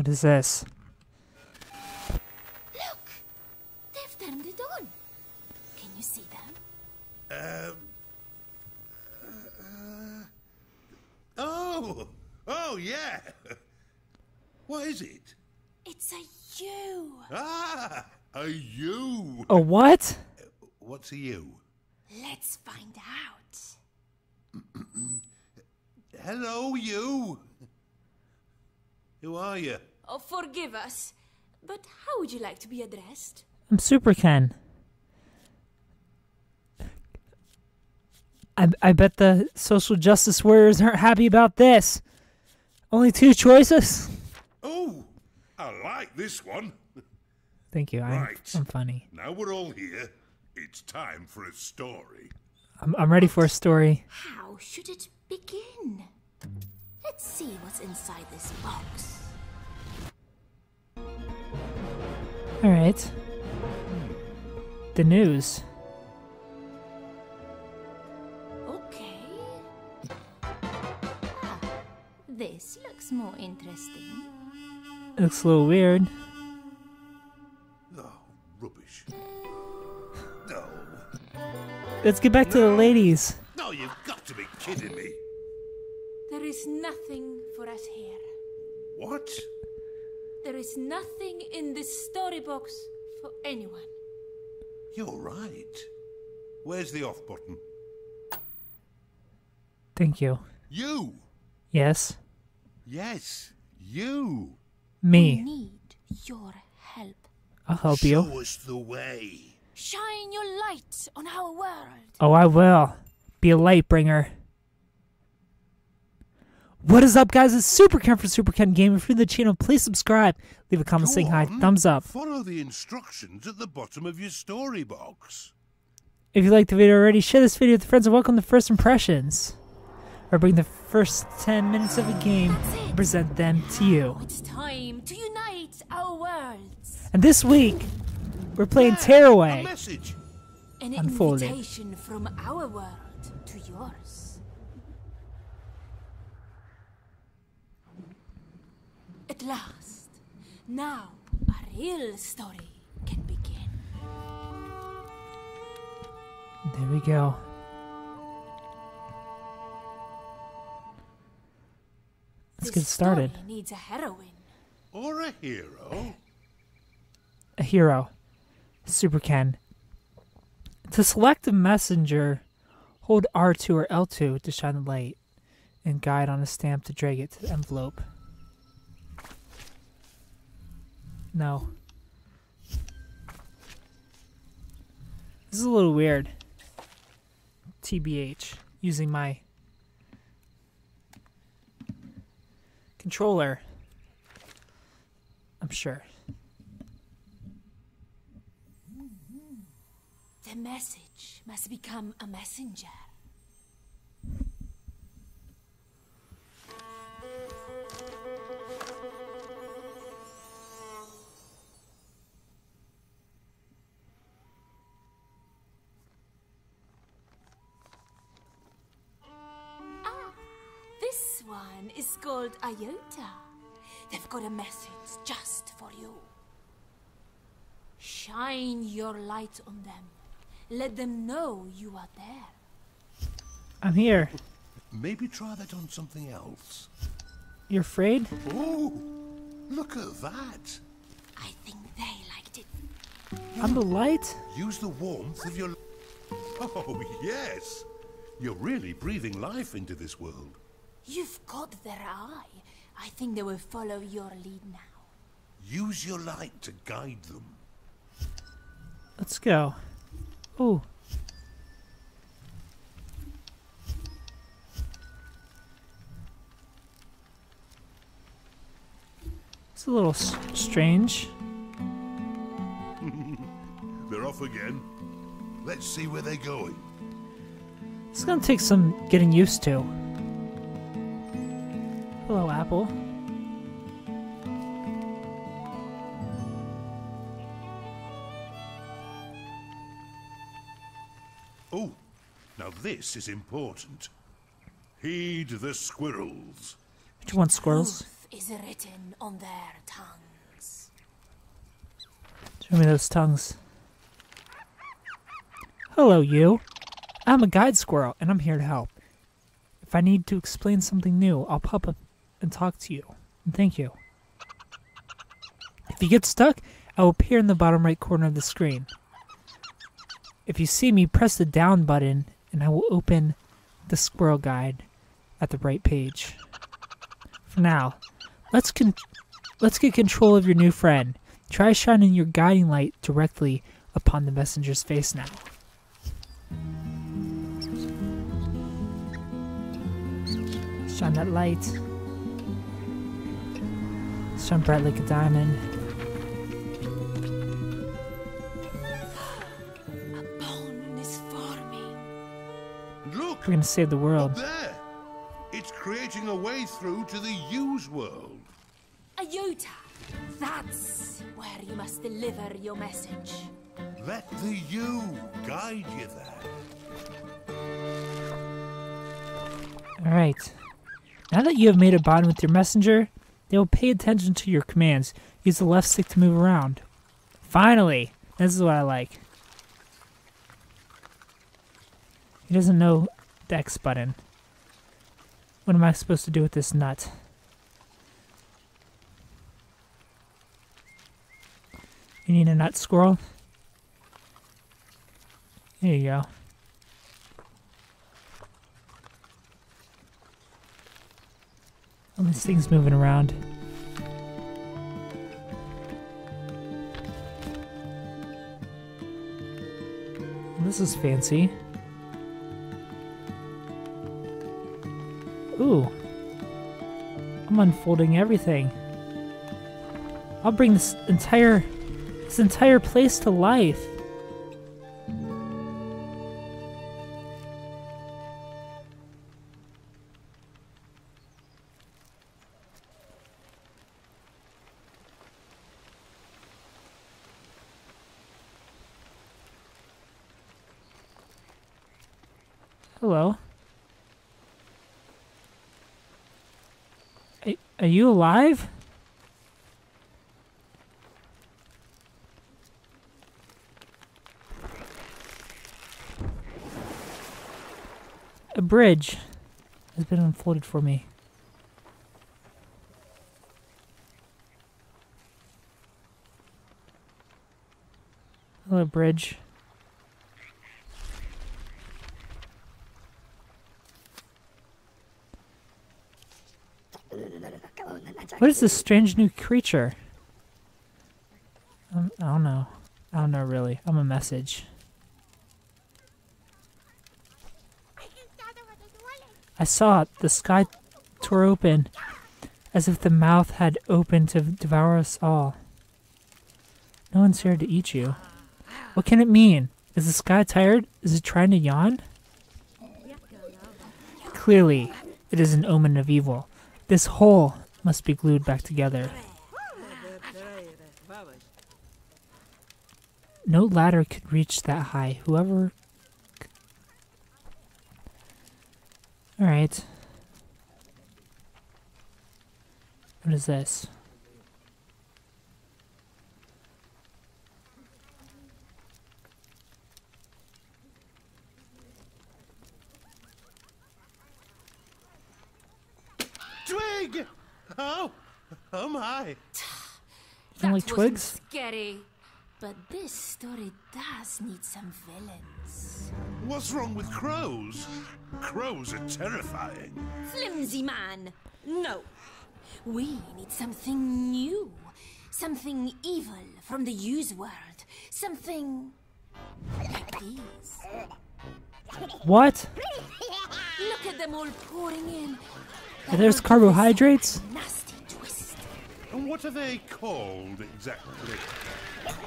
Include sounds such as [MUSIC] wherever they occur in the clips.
What is this? Look! They've turned it on. Can you see them? Um. Uh. Oh! Oh, yeah! What is it? It's a you. Ah! A you! A what? What's a you? Let's find out. [CLEARS THROAT] Hello, you! Who are you? Oh, forgive us. But how would you like to be addressed? I'm Super Ken. I, I bet the social justice warriors aren't happy about this. Only two choices? Oh! I like this one. Thank you. I'm, Right. I'm funny. Now we're all here. It's time for a story. I'm, I'm ready for a story. How should it begin? Let's see what's inside this box. All right. The news. Okay. Ah, this looks more interesting. Looks a little weird. Oh, rubbish. No. Let's get back to the ladies. No, you've got to be kidding me. There is nothing for us here. What? There is nothing in this story box for anyone. You're right. Where's the off button? Thank you. You! Yes. Yes, you! We Me. need your help. I'll help you. Show us the way. Shine your light on our world. Oh, I will. Be a light bringer. What is up, guys? It's Super Ken for Super Ken Gaming. If you're new to the channel, please subscribe. Leave a comment Go saying hi. Thumbs up. Follow the instructions at the bottom of your story box. If you liked the video already, share this video with friends and welcome to First Impressions. Or bring the first 10 minutes of a game and present them to you. It's time to unite our worlds. And this week, we're playing A Tearaway. message. An Unfolding. invitation from our world to yours. At last, now a real story can begin. There we go. Let's This get started. Story needs a heroine. Or a hero. a hero, Super Ken. To select a messenger, hold R2 or L2 to shine the light, and guide on a stamp to drag it to the envelope. No. This is a little weird. TBH. Using my controller. I'm sure. The message must become a messenger. One is called Iota. They've got a message just for you. Shine your light on them. Let them know you are there. I'm here. Maybe try that on something else. You're afraid? Oh, look at that. I think they liked it. I'm the light? Use the warmth of your. Oh, yes. You're really breathing life into this world. You've got their eye. I think they will follow your lead now. Use your light to guide them. Let's go. Ooh. It's a little s- strange. [LAUGHS] They're off again. Let's see where they're going. It's gonna take some getting used to. Hello, Apple. Oh, now this is important. Heed the squirrels. Do you want squirrels? Truth is written on their tongues. Show me those tongues. Hello, you. I'm a guide squirrel, and I'm here to help. If I need to explain something new, I'll pop up and talk to you. And thank you. If you get stuck, I will appear in the bottom right corner of the screen. If you see me, press the down button, and I will open the squirrel guide at the right page. For now, let's let's get control of your new friend. Try shining your guiding light directly upon the messenger's face now. Shine that light. Shine bright like a diamond. A bone is forming. Look, We're gonna save the world. there. It's creating a way through to the use world. Iota, that's where you must deliver your message. Let the you guide you there. Alright. Now that you have made a bond with your messenger, they will pay attention to your commands. Use the left stick to move around. Finally! This is what I like. He doesn't know the X button. What am I supposed to do with this nut? You need a nut, squirrel? There you go. All these things moving around. This is fancy. Ooh. I'm unfolding everything. I'll bring this entire this entire place to life. Hello. Are, are you alive? A bridge has been unfolded for me. Hello, bridge. What is this strange new creature? Um, I don't know. I don't know really. I'm a message. I saw it. The sky tore open, as if the mouth had opened to devour us all. No one's here to eat you. What can it mean? Is the sky tired? Is it trying to yawn? Clearly, it is an omen of evil. This hole must be glued back together. No ladder could reach that high. Whoever. Alright. What is this? Twig! Oh, oh my. Don't like That wasn't twigs? Scary. But this story does need some villains. What's wrong with crows? Crows are terrifying. Flimsy man. No. We need something new. Something evil from the use world. Something like these. What? Look at them all pouring in. There's carbohydrates? Nasty twist. And what are they called exactly?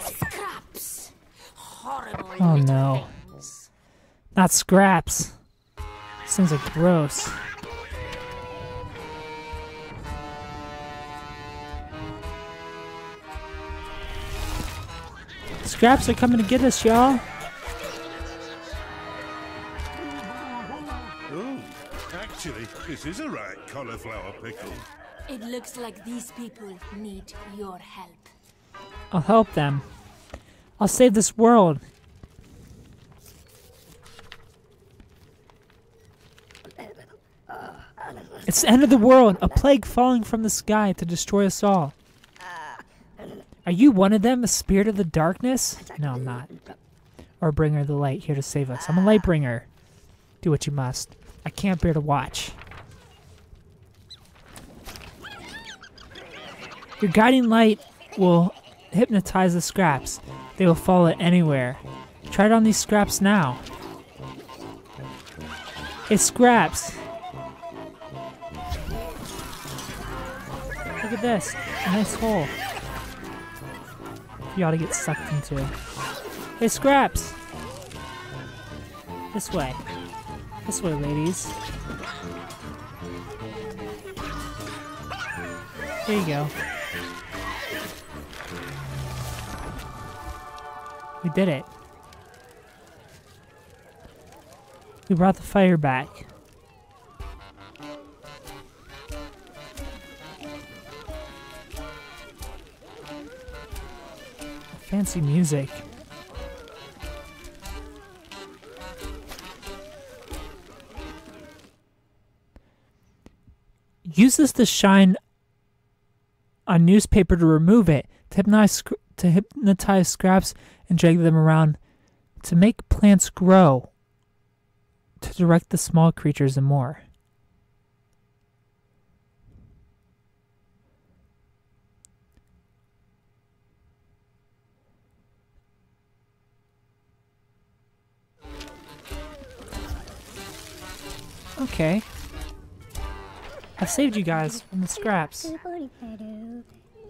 Scraps. Horrible. Oh, no. things. Not scraps. Sounds like gross. Scraps are coming to get us, y'all. Oh, actually, this is a right cauliflower pickle. It looks like these people need your help. I'll help them. I'll save this world. It's the end of the world, a plague falling from the sky to destroy us all. Are you one of them, a spirit of the darkness? No, I'm not. Or a bringer of the light here to save us. I'm a light bringer. Do what you must. I can't bear to watch. Your guiding light will hypnotize the scraps. They will follow it anywhere. Try it on these scraps now. Hey, scraps! Look at this. A nice hole. You ought to get sucked into. It. Hey, scraps! This way. This way, ladies. There you go. We did it. We brought the fire back. Fancy music. Use this to shine on newspaper to remove it, to hypnotize, to hypnotize scraps and drag them around, to make plants grow, to direct the small creatures and more. Okay. I've saved you guys from the scraps.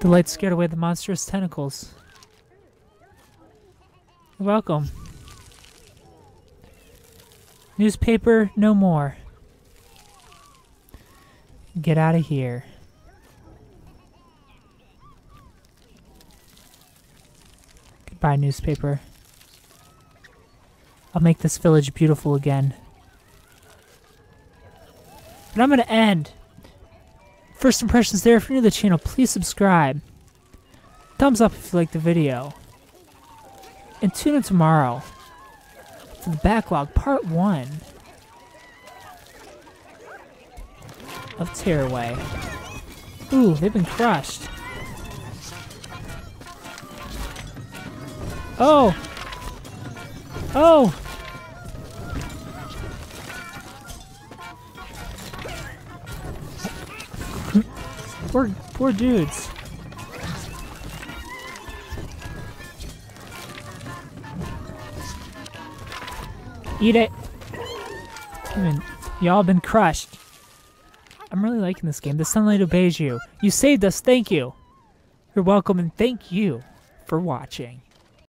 The light scared away the monstrous tentacles. Welcome. Newspaper, no more. Get out of here. Goodbye, newspaper. I'll make this village beautiful again. But I'm going to end. First impressions there. If you're new to the channel, please subscribe. Thumbs up if you like the video. And tune in tomorrow for the backlog, part one of Tearaway. Ooh, they've been crushed. Oh! Oh! Poor, poor dudes. Eat it. Y'all been crushed. I'm really liking this game. The sunlight obeys you. You saved us. Thank you. You're welcome, and thank you for watching.